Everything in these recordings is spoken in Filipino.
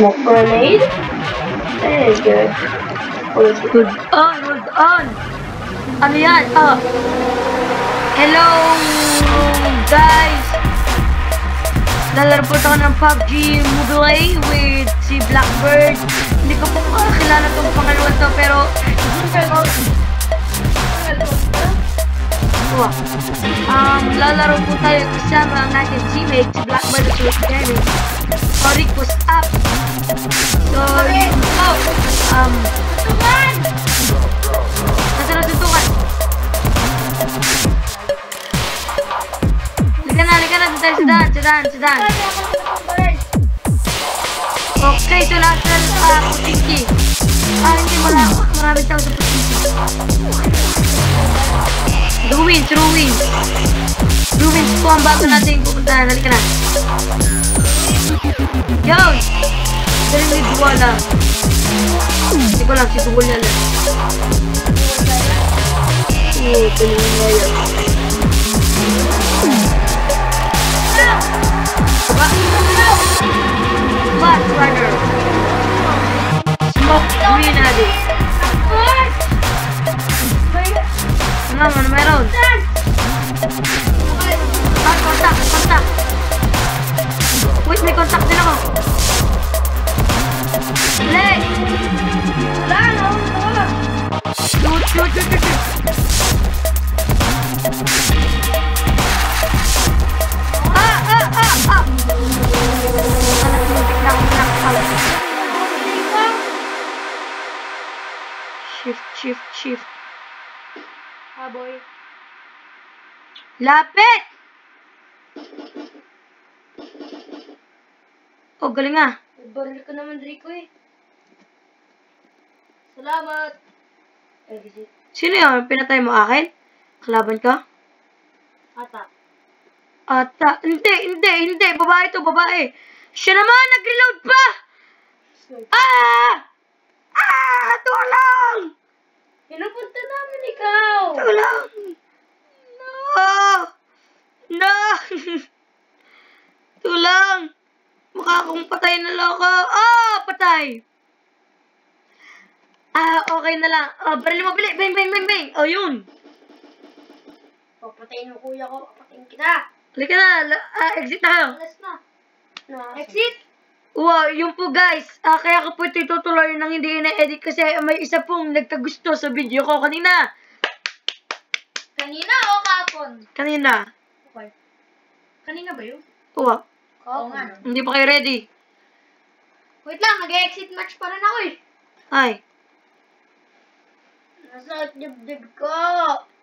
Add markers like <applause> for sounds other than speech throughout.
Smoke grenade? Good. Oh, it's good. On, hold on. Ano yan? Ah. Hello, guys. Lalaro po ako ng PUBG Mobile with si Blackbird. Hindi ko po kakilala tong pangalawa to, pero... Wow. Um, lalaro po tayo kasama ang ating teammate, si Blackbird at Swift Gaming. Sorry, was up. So, yun po. Um, Nasa na suntukan. Liga na, liga na. Doon tayo sa daan, sa daan, sa daan. Okay, so nasa uh, Putinki. Ah, hindi, wala. Maraming tao sa Putinki. Ruins, ruins. Ruins po ang bago natin pupuntahan. Halika na. Yun! Dali ni Duwala. Hindi ko lang, si Duwala lang. Oo, tulungan mo yan. Diba? Fast runner. Smoke green addict. Wait, may kontak din ako. Leg! Shoot, shoot, shoot, shoot, shoot. Ah, ah, ah, ah! Anak, muntik na akong nakakal. Shift, shift, shift. boy. Lapit! Oh, galing ah. Baril ka naman, Rico eh. Salamat. Sino yun? Pinatay mo akin? Kalaban ka? Ata. Ata. Hindi, hindi, hindi. Babae to, babae. Siya naman, nag-reload pa! Ah! Ah! Tulong! Pinupunta namin ikaw. Tulong! No! No! Tulong! Mukha akong patay na loko. Ah! Patay! Ah, okay na lang. Ah, barili mo, bili. Bang, bang, bang, bang. Oh, yun. Papatayin mo kuya ko. Papatayin kita. Halika na. Ah, exit tayo. Alas na. Na, exit. Wow, yun po guys. Ah, kaya ko po ito itutuloy nang hindi ina-edit kasi may isa pong nagkagusto sa video ko kanina. Kanina o kapon? Kanina. Okay. Kanina ba yun? Wow, Oo nga. hindi pa kayo ready. Wait lang, nag-exit match pa rin ako eh. Ay. Nasa dibdib ko.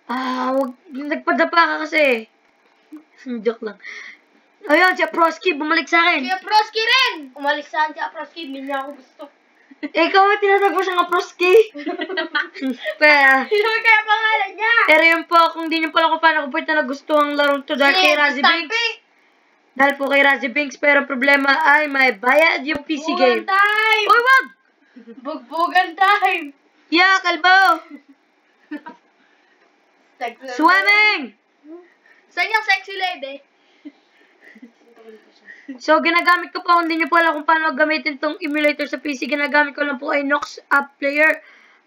Ah, wag, nagpadapa ka kasi. <laughs> Joke lang. Ayun, si Prosky, bumalik sa akin. Kaya Prosky rin. Umalis saan si Prosky, hindi niya ako gusto. Eh, ikaw ang tinatag mo siya nga Prosky. <laughs> pero, Sino kaya pangalan niya? pero yun po, kung di nyo pala kung paano ko po ito nagustuhan larong to dahil kay Razzie Binks. Stampy. Dahil po kay Razzie Binks, pero problema ay may bayad yung PC game. Bugbugan time. Uy, wag! Bugbugan time. Yeah, kalbo! Swimming! Saan yung sexy lady? So, ginagamit ko po, hindi nyo po alam kung paano gamitin tong emulator sa PC. Ginagamit ko lang po ay Nox App Player.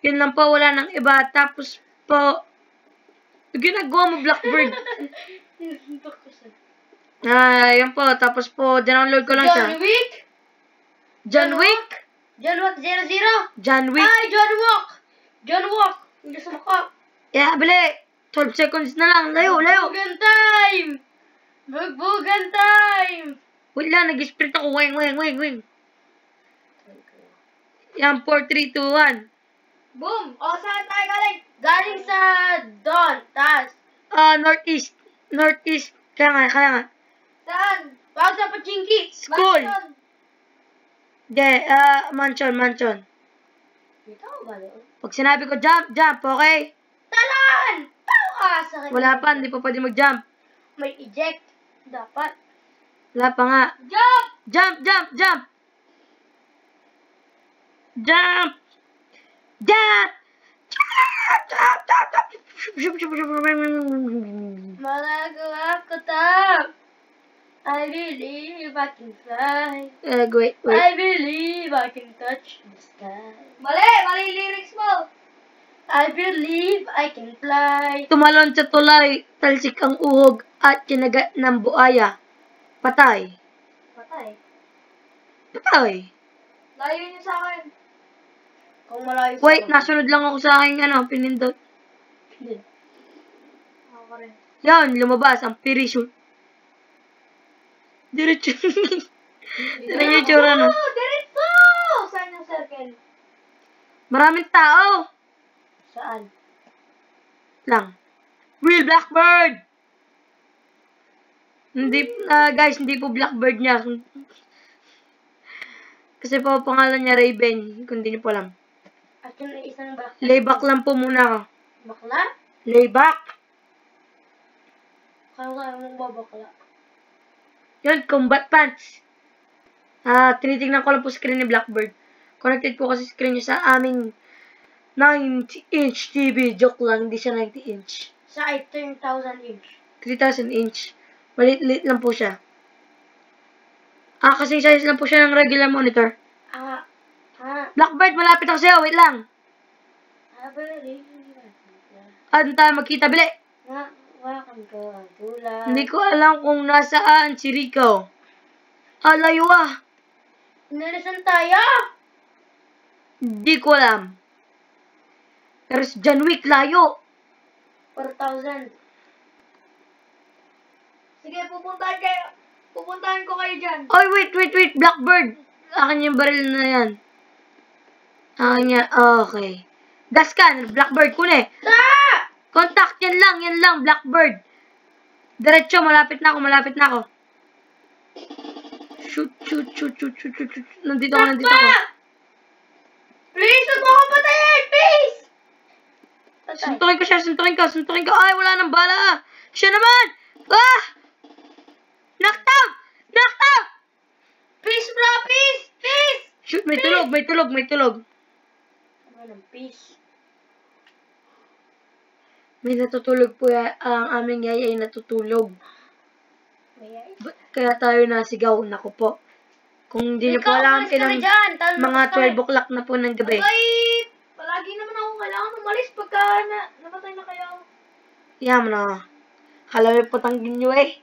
Yun lang po, wala nang iba. Tapos po, ginagawa mo Blackbird. <laughs> Ah, yun po. Tapos po, download ko lang siya. John Wick? John Wick? John Wick 00? John Wick. Ay, John Wick! John Wick! Hindi sa mukha. Yeah, bili. 12 seconds na lang. Layo, layo. Bugbugan time! Bugbugan time! Wait lang, nag-sprint ako. Wing, wing, wing, wing. Yan, 4, 3, 2, 1. Boom! O, saan tayo galing? Galing sa Don, tas. Ah, northeast. Northeast. Kaya nga, kaya nga. Saan? Bago sa Pachinki. School. Mansion. De, ah, mansion, mansion. Dito ba doon? Pag sinabi ko jump, jump, okay? Talan! Tao ka sa kanya. Wala pa, hindi pa pwede mag-jump. May eject. Dapat. Wala pa nga. Jump! Jump, jump, jump! Jump! Jump! Jump, jump, jump, jump. Magagawa ko to. I believe I can fly. Eh, wait, wait. I believe I can touch the sky. Mali! Mali lyrics mo! I believe I can fly. Tumalon sa tulay, talsik ang uhog at kinagat ng buaya. Patay. Patay. Patay. Layo niyo sa akin. Kung malayo sa Wait, akin. nasunod lang ako sa aking ano, pinindot. Hindi. Ako rin. Yan, lumabas ang parachute. Diretso. Niyo yung tsura, no? Oh, diretso! Saan yung circle? Maraming tao. Saan? Lang. Real Blackbird! Hindi, ah, guys, hindi po Blackbird niya. Kasi po pangalan niya Raven, kung hindi niyo po alam. At yung isang bak Layback lang po muna ako. bakla? Layback! Kaya kaya mong babakla. Yun, combat pants. Ah, tinitingnan ko lang po screen ni Blackbird. Connected po kasi screen niya sa aming 90-inch TV. Joke lang, hindi siya 90-inch. Sa ay 10,000 inch. 3,000 inch. Malit-lit lang po siya. Ah, kasi size lang po siya ng regular monitor. Ah, ah, Blackbird, malapit ako sa'yo. Wait lang. ah. Ah, doon tayo magkita. Bili. Nga, Hindi ko alam kung nasaan si Rico. Ah, layo ah. Nilisan tayo! Hindi ko alam. Pero si John Wick, layo. 4,000. Sige, pupuntahan kayo. Pupuntahan ko kayo dyan. Oy, wait, wait, wait. Blackbird. Akin yung baril na yan. Akin yan. Okay. Gas can. Blackbird, kune. Ah! Contact, yan lang, yan lang. Blackbird. Diretso, malapit na ako, malapit na ako. Shoot, shoot, shoot, shoot, shoot, shoot, shoot. Nandito ako, nandito ako. Please, huwag mo akong patayin! Please! Patay. Suntukin ko siya, suntukin ko, suntukin ko. Ay, wala nang bala. Siya naman! Ah! Knocked out! Knocked out! Please, bro! Please! Please! Shoot, may tulog, may tulog, may tulog. Ano ng peace? May natutulog po ya, ang aming yaya ay natutulog. Ba- Kaya tayo nasigaw, naku po. Kung hindi niyo po alam, na ilang, mga labas ka 12 o'clock na po ng gabi. Ay, palagi naman ako kailangan umalis pagka na, namatay na kayo. Yan mo na. Kala may patanggin nyo eh.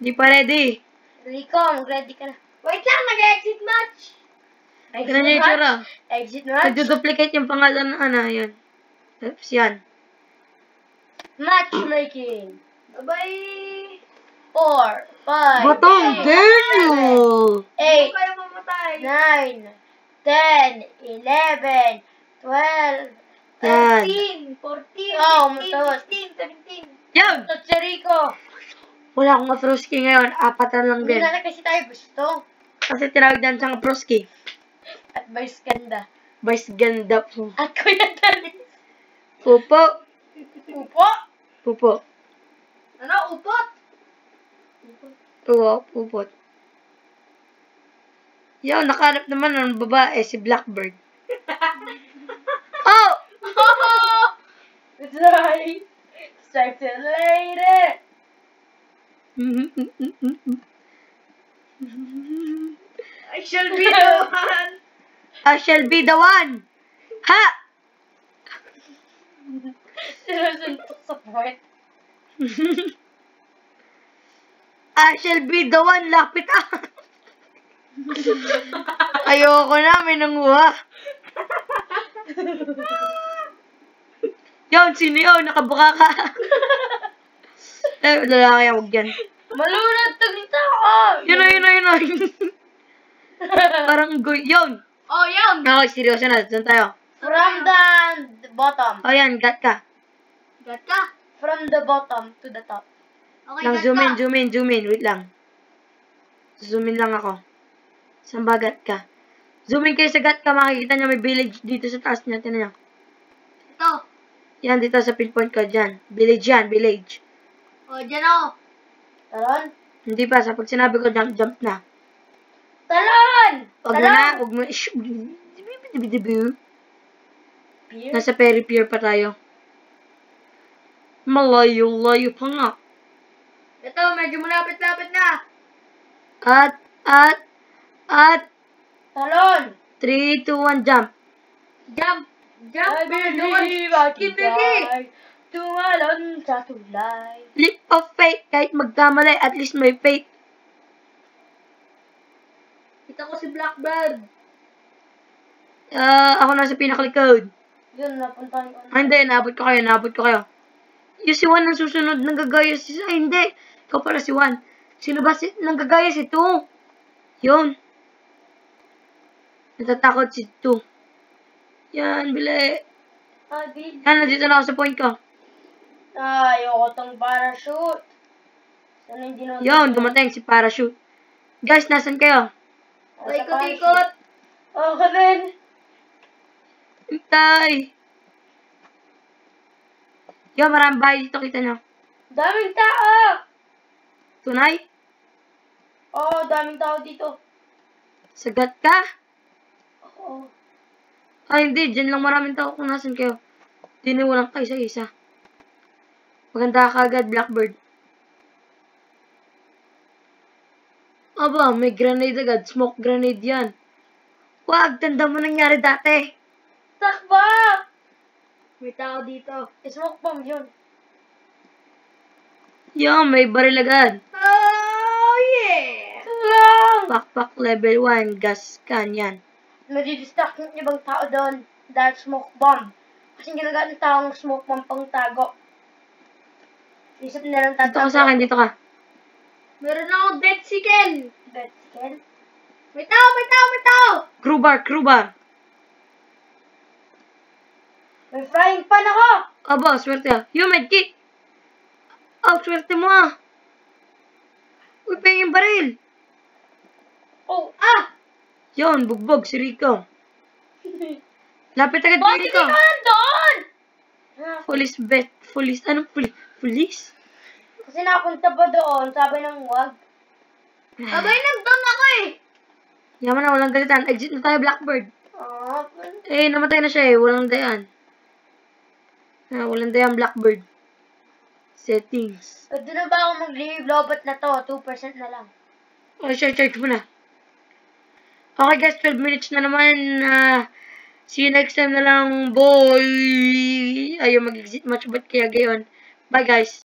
Di pa ready. Rico, mag-ready ka na. Wait lang, nag-exit match. Ganun niya yung tsura. Exit match. Nagduduplicate yung pangalan ng ano, yun. Tapos yan. Matchmaking. Bye-bye. Four, five, Batong six, girl! eight, nine, ten, eleven, twelve. 13, 14, Oh, 15, matawad. 16, 17. Yan! Ito si Rico. Wala akong afroski ngayon. Apatan lang din. na kasi tayo gusto. Kasi tinawag dyan siyang afroski. At vice ganda. Vice ganda po. At kuya Dali. Pupo. Upo. Pupo. Ano, upot? Oo, pupot. Yo, nakahanap naman ng babae, si Blackbird. oh! <laughs> It's right. Started later. I shall be the one. I shall be the one. Ha! Sinusuntok sa puwet. <laughs> I shall be the one. Lapit ah. <laughs> Ayoko na, may nanguha. <laughs> Yun, sino yun? Nakabuka ka. eh, lalaki ako dyan. Malunod tagita ako. Yun na, yun na, yun na. Parang goy. Yun. Oh, yun. Okay, seryoso na. Doon tayo. From the bottom. O yan, gat ka. Gat ka. From the bottom to the top. Okay, Lang zoom in, zoom in, zoom in. Wait lang. Zoom in lang ako. Saan ba gat ka? Zoom in kayo sa gat ka. Makikita niyo may village dito sa taas niya. Tinan niyo. Ito. Yan, dito sa pinpoint ko. Dyan. Village yan, village. Oh, dyan ako. Talon. Hindi pa. Sa pag sinabi ko, jump, jump na. Talon! Huwag mo na. Huwag mo. Nasa Perry Pier pa tayo. Malayo-layo pa nga. Ito, medyo malapit-lapit na. At, at, at, Talon! 3, 2, 1, jump. Jump. Jump. I believe I can Ibigay. fly. Tumalon sa tulay. Leap of faith. Kahit magkamali, at least may faith. Kita ko si Blackbird. Ah, ako nasa pinakalikod. Yun, napuntahan ko na. Ah, hindi, naabot ko kayo, naabot ko kayo. Yung si Juan ang susunod, nanggagaya si... Ay, hindi. Ikaw pala si Juan. Sino ba si... Nanggagaya si Tu? Yun. Natatakot si Tu. Yan, bili. I believe. Yan, nandito na ako sa point ko. Ah, ayoko tong parachute. Sana hindi na... Yun, dumating si Parachute. Guys, nasan kayo? Paikot-ikot. Ako din. Hintay! Yo, maraming bahay dito, kita nyo. Daming tao! Tunay? Oo, daming tao dito. Sagat ka? Oo. Ay, hindi. Diyan lang maraming tao kung nasan kayo. Diniwalang kayo sa isa. Maganda ka agad, Blackbird. Aba, may grenade agad. Smoke grenade yan. Wag, tanda mo nangyari dati. Takba! May tao dito. Smoke bomb yun. Yo, may baril agad. Oh, yeah! Lang! Backpack level 1, gas can yan. Nadidistract yung ibang tao doon dahil smoke bomb. Kasi ginagamit ng taong smoke bomb pang tago. Isip na lang Dito ka sa akin, dito ka. Meron akong dead sickle. Bet, Ken? May tao, may tao, may tao! Crowbar, crowbar. May frying pan ako! Aba, swerte ah. Yo, medkit. Oh, swerte mo ah. Uy, pengin yung baril. Oh, ah! Yon, bugbog si Rico. <laughs> Lapit agad kay Bakit Rico. ka nandun? Ah, Police bet. Police, anong police? Police? Kasi napunta pa doon, sabi ng wag. Abay, nagdown ako eh. Yaman na, walang galitan. Exit na tayo, Blackbird. Ah, Eh, namatay na siya eh. Walang dayan. Ah, walang dayan, Blackbird. Settings. pwede na ba ako mag-leave lobot na to? 2% na lang. Oh, share, charge mo na. Okay guys, 12 minutes na naman. Ah, see you next time na lang, boy. Ayaw mag-exit match, ba't kaya gayon? Bye guys.